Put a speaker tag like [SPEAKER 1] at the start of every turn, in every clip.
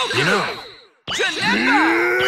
[SPEAKER 1] Goku!
[SPEAKER 2] You know,
[SPEAKER 1] Janemba!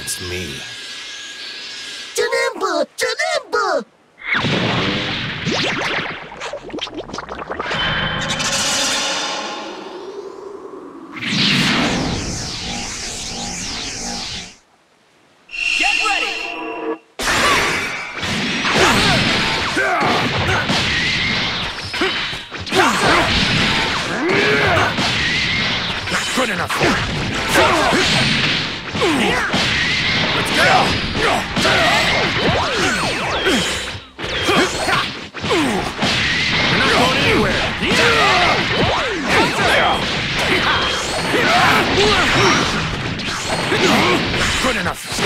[SPEAKER 2] Against me. Enough.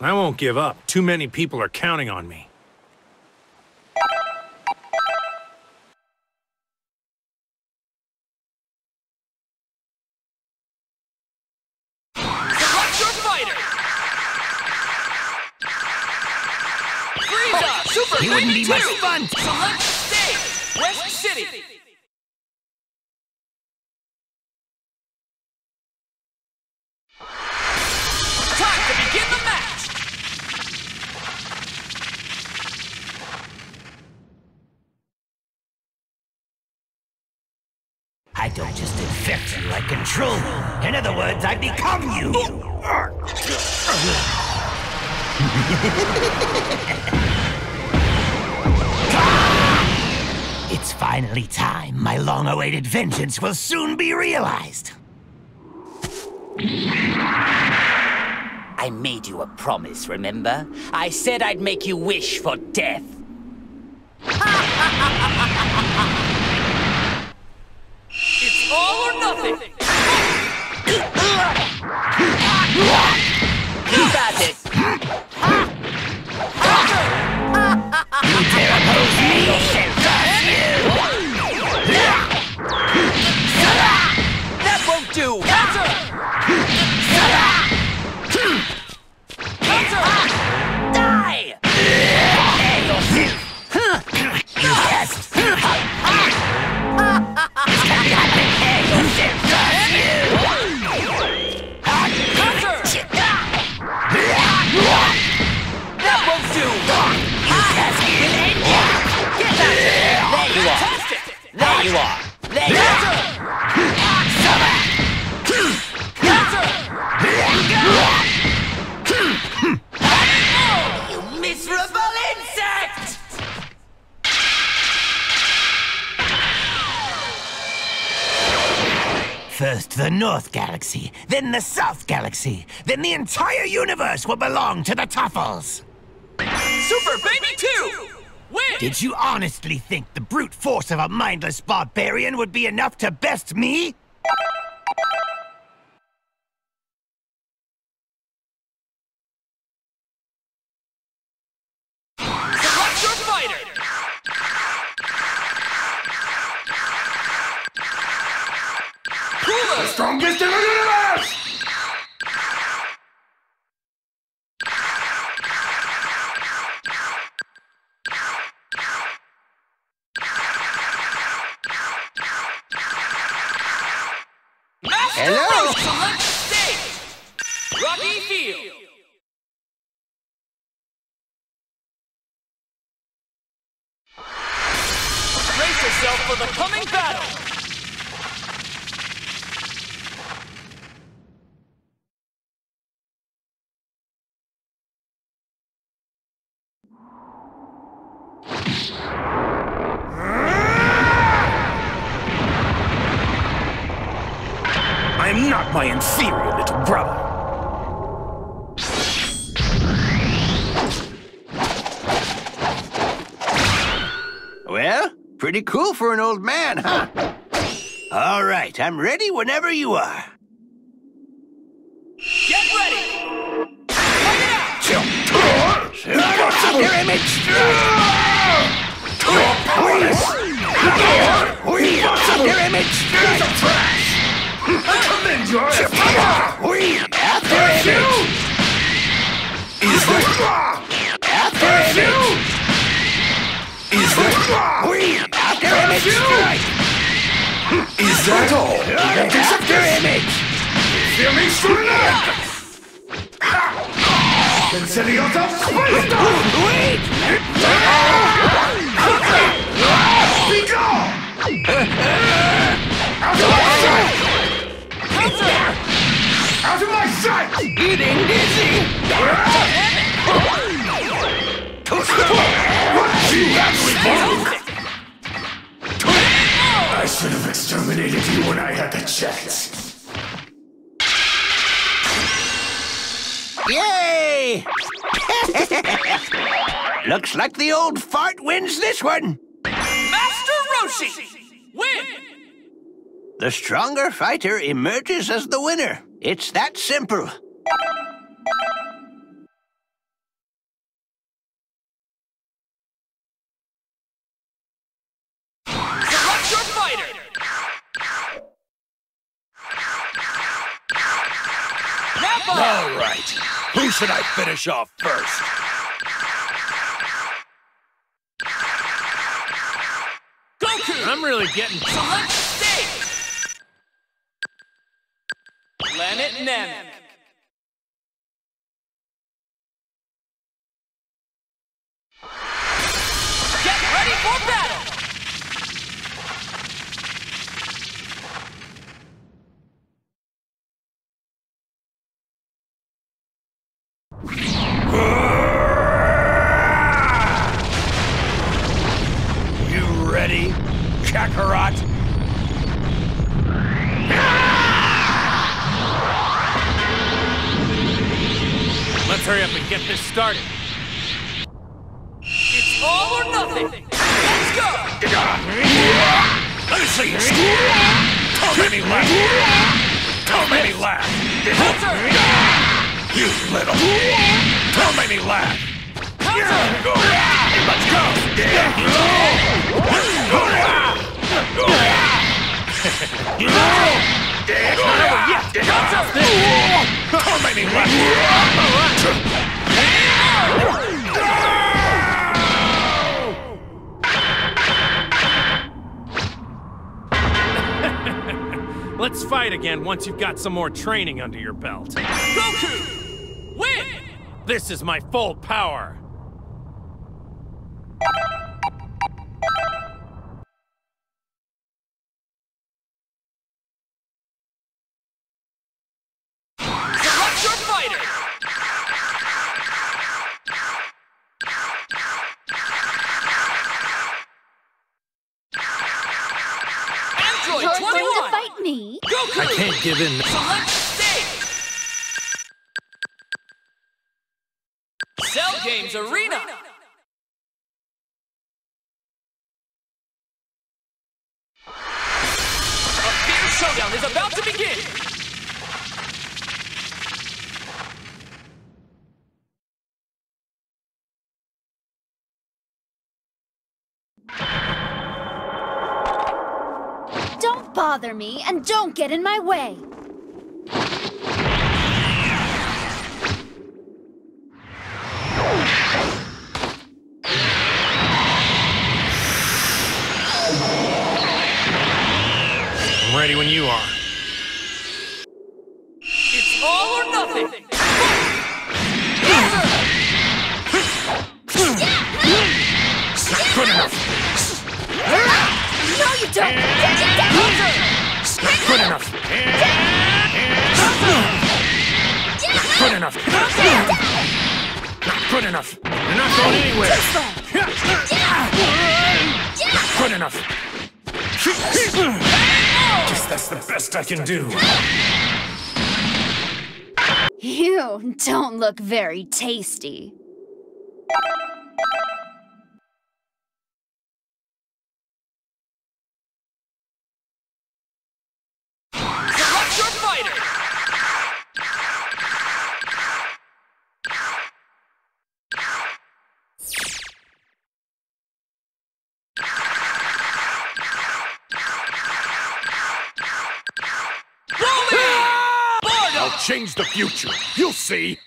[SPEAKER 2] I won't give up. Too many people are counting on me.
[SPEAKER 1] Super
[SPEAKER 3] He wouldn't be much
[SPEAKER 1] 2!
[SPEAKER 3] fun.
[SPEAKER 1] Select stage! West City! Time to begin the match!
[SPEAKER 3] I don't just infect you, I control you. In other words, I become you. it's finally time. My long-awaited vengeance will soon be realized.
[SPEAKER 4] I made you a promise, remember? I said I'd make you wish for death.
[SPEAKER 1] It's all or nothing!
[SPEAKER 4] Keep at it!
[SPEAKER 3] You dare oppose me?
[SPEAKER 4] That
[SPEAKER 3] First the North Galaxy, then the South Galaxy, then the entire universe will belong to the Tuffles.
[SPEAKER 1] Super Baby 2! Win!
[SPEAKER 3] Did you honestly think the brute force of a mindless barbarian would be enough to best me?
[SPEAKER 4] Hello?
[SPEAKER 1] Rocky Field!
[SPEAKER 5] Not my inferior little brother.
[SPEAKER 6] Well, pretty cool for an old man, huh? All right, I'm ready whenever you are.
[SPEAKER 1] Get ready!
[SPEAKER 6] Out there, image! Out there, image!
[SPEAKER 7] I commend your effort!
[SPEAKER 6] Out there, image!
[SPEAKER 7] Is that...
[SPEAKER 6] Out there, image!
[SPEAKER 7] Is that...
[SPEAKER 6] Out there, image! Strike!
[SPEAKER 7] Is that all?
[SPEAKER 6] Out there, image!
[SPEAKER 7] Feel me enough! Consider yourself spaced out!
[SPEAKER 6] Wait!
[SPEAKER 7] Be gone! Out of my sight!
[SPEAKER 6] Getting dizzy!
[SPEAKER 7] What you have spoke! I should have exterminated you when I had the chance.
[SPEAKER 6] Yay! Looks like the old fart wins this one.
[SPEAKER 1] Master Roshi! Win!
[SPEAKER 6] The stronger fighter emerges as the winner. It's that simple.
[SPEAKER 1] Select your fighter!
[SPEAKER 5] All right. Who should I finish off first?
[SPEAKER 1] Goku!
[SPEAKER 2] I'm really getting...
[SPEAKER 1] Select Planet
[SPEAKER 2] this started.
[SPEAKER 1] It's all or nothing! Let's go!
[SPEAKER 5] Let me see make me laugh. Don't me laugh. You little. Don't make me laugh. Let's go. Don't make me laugh.
[SPEAKER 2] Let's fight again once you've got some more training under your belt.
[SPEAKER 1] Goku! Win!
[SPEAKER 2] This is my full power.
[SPEAKER 8] Me?
[SPEAKER 1] Goku!
[SPEAKER 2] I can't give in.
[SPEAKER 1] Select
[SPEAKER 8] bother me and don't get in my way.
[SPEAKER 2] I'm ready when you are.
[SPEAKER 1] It's all or nothing!
[SPEAKER 5] Good
[SPEAKER 8] No, you don't!
[SPEAKER 5] Good enough. Good enough. Not good enough.
[SPEAKER 2] You're not going anywhere.
[SPEAKER 5] Good enough.
[SPEAKER 2] Guess that's the best I can do.
[SPEAKER 8] You don't look very tasty.
[SPEAKER 5] Change the future. You'll see.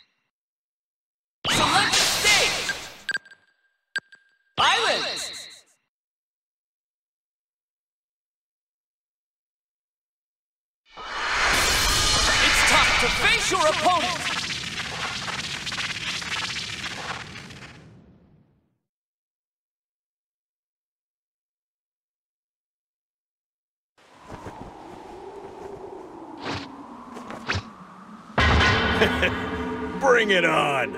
[SPEAKER 2] Bring it on!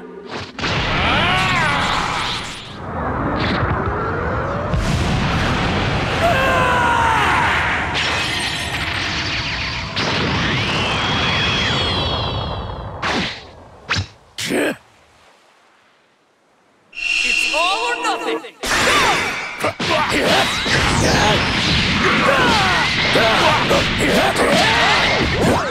[SPEAKER 1] It's all or nothing!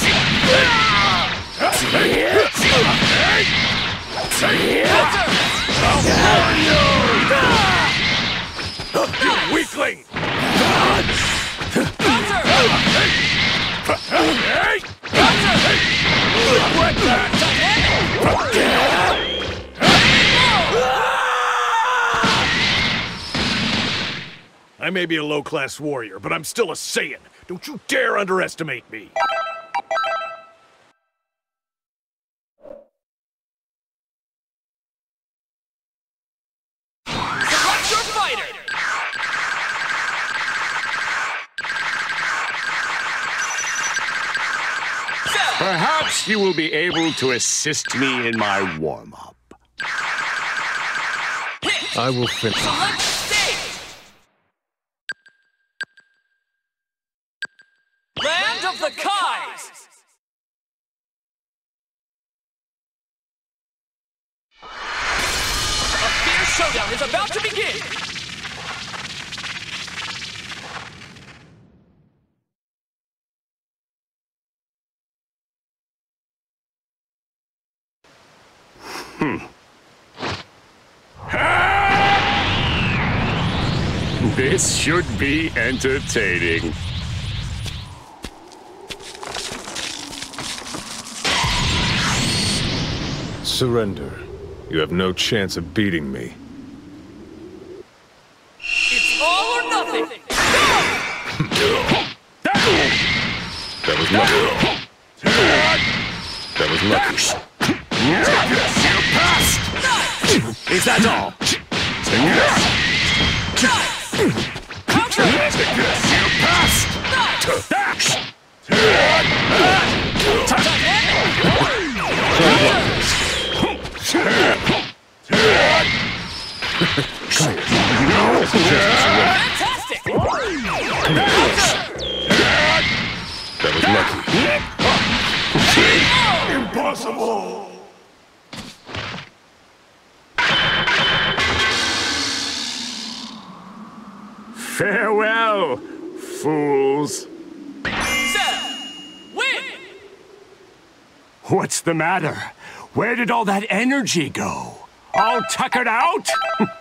[SPEAKER 2] may be a low-class warrior, but I'm still a Saiyan. Don't you dare underestimate me.
[SPEAKER 1] Select your fighter! Set!
[SPEAKER 5] Perhaps you will be able to assist me in my warm-up.
[SPEAKER 2] I will finish.
[SPEAKER 1] Land of the Kais! A fierce showdown is about to begin! Hmm.
[SPEAKER 5] This should be entertaining.
[SPEAKER 2] Surrender. You have no chance of beating me.
[SPEAKER 1] It's all or nothing!
[SPEAKER 2] That was lucky. That was lucky.
[SPEAKER 5] Is that all?
[SPEAKER 1] Counter!
[SPEAKER 5] You passed!
[SPEAKER 1] Fantastic!
[SPEAKER 2] That was lucky.
[SPEAKER 7] Impossible!
[SPEAKER 5] Farewell, fools.
[SPEAKER 1] Seven! Win!
[SPEAKER 5] What's the matter? Where did all that energy go? All tuckered out?